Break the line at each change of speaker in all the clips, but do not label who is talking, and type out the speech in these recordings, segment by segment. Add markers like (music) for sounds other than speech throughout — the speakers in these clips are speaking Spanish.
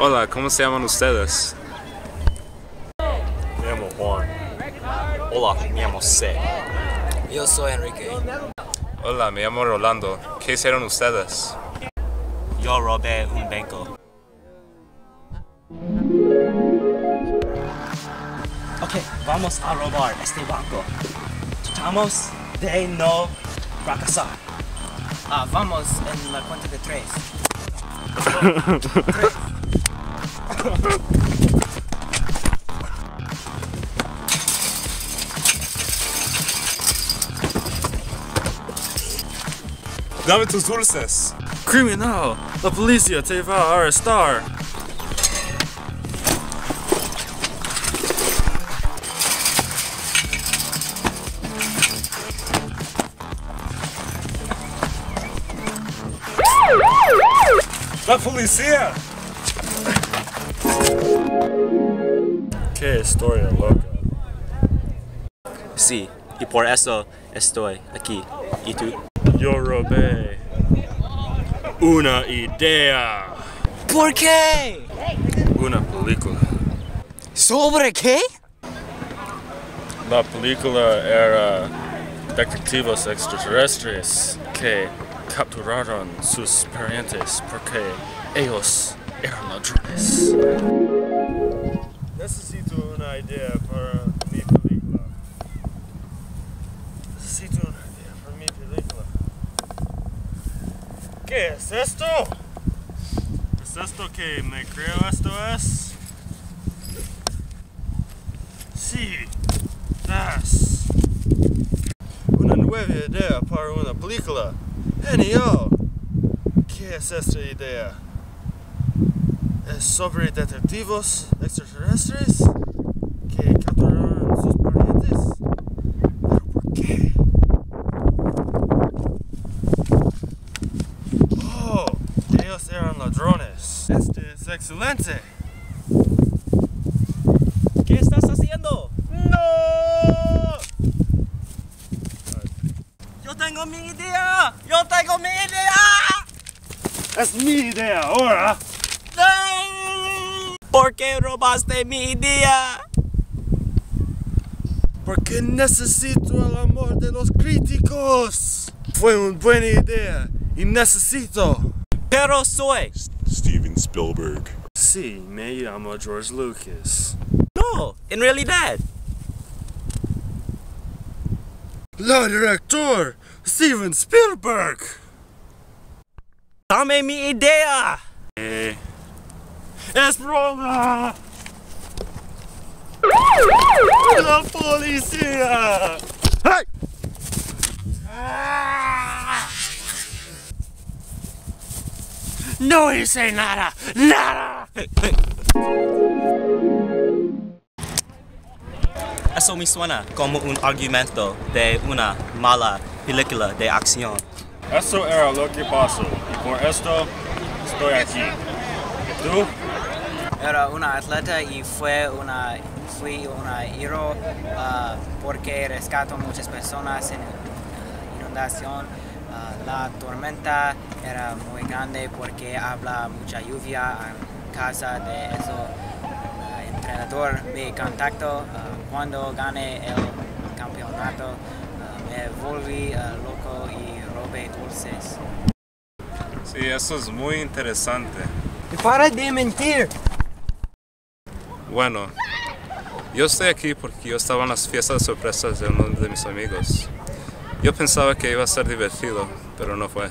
Hola, ¿cómo se llaman ustedes?
Me llamo Juan. Hola, me llamo C.
Yo soy Enrique.
Hola, me llamo Rolando. ¿Qué hicieron ustedes?
Yo robé un banco. Ok, vamos a robar este banco. Tratamos de no fracasar.
Ah, vamos en la cuenta de tres. (laughs)
Dame tus dulces.
Criminal! La policía te va a arrestar.
¡La policía!
Qué historia loca.
Sí, y por eso estoy aquí. ¿Y tú?
Yo robé una idea.
¿Por qué?
Una película.
¿Sobre qué?
La película era detectivos extraterrestres que capturaron sus parientes porque ellos eran ladrones. Necesito una idea para mi película. Necesito una idea para mi película. ¿Qué es esto? ¿Es esto que me creo esto es? Sí, es una nueva idea para una película. Genial. ¿Qué es esta idea? ¿Es sobre detectivos extraterrestres que capturaron sus parientes? ¿Pero por qué? Oh, ellos eran ladrones. Este es excelente.
¿Qué estás haciendo?
¡No!
Yo tengo mi idea. Yo tengo mi idea.
Es mi idea ahora.
¿Por qué robaste mi idea?
Porque necesito el amor de los críticos. Fue una buena idea y necesito.
Pero soy.
Steven Spielberg.
Sí, me llamo George Lucas.
No, en realidad.
La director, Steven Spielberg.
Dame mi idea.
Eh, es broma. La policía. ¡Hey! No hice nada, nada.
Eso me suena como un argumento de una mala película de acción.
Eso era lo que pasó y por esto estoy aquí. ¿Tú?
Era una atleta y fue una, fui una hero ah, porque rescató muchas personas en inundación. Ah, la tormenta era muy grande porque habla mucha lluvia en casa de eso. ah, entrenador me contactó cuando gané el campeonato. me volví loco y robé dulces.
Sí, eso es muy interesante.
¡Para de mentir!
Bueno, yo estoy aquí porque yo estaba en las fiestas de sorpresas de uno de mis amigos. Yo pensaba que iba a ser divertido, pero no fue.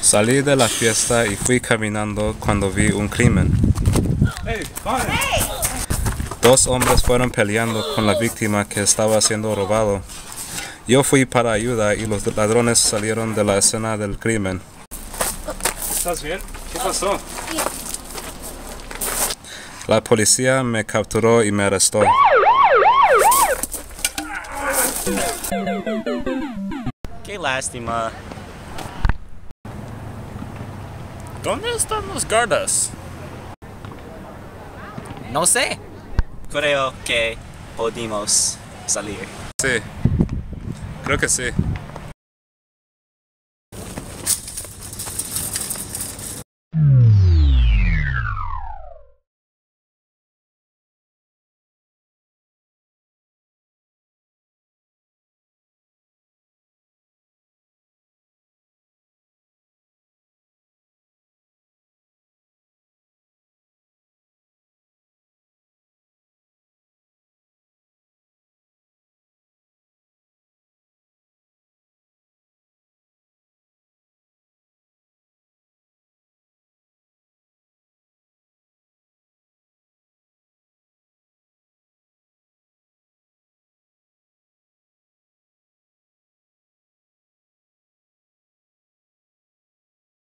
Salí de la fiesta y fui caminando cuando vi un crimen. Dos hombres fueron peleando con la víctima que estaba siendo robado. Yo fui para ayuda y los ladrones salieron de la escena del crimen.
¿Estás bien? ¿Qué pasó?
La policía me capturó y me arrestó.
Qué lástima.
¿Dónde están los guardas?
No sé.
Creo que pudimos salir.
Sí, creo que sí.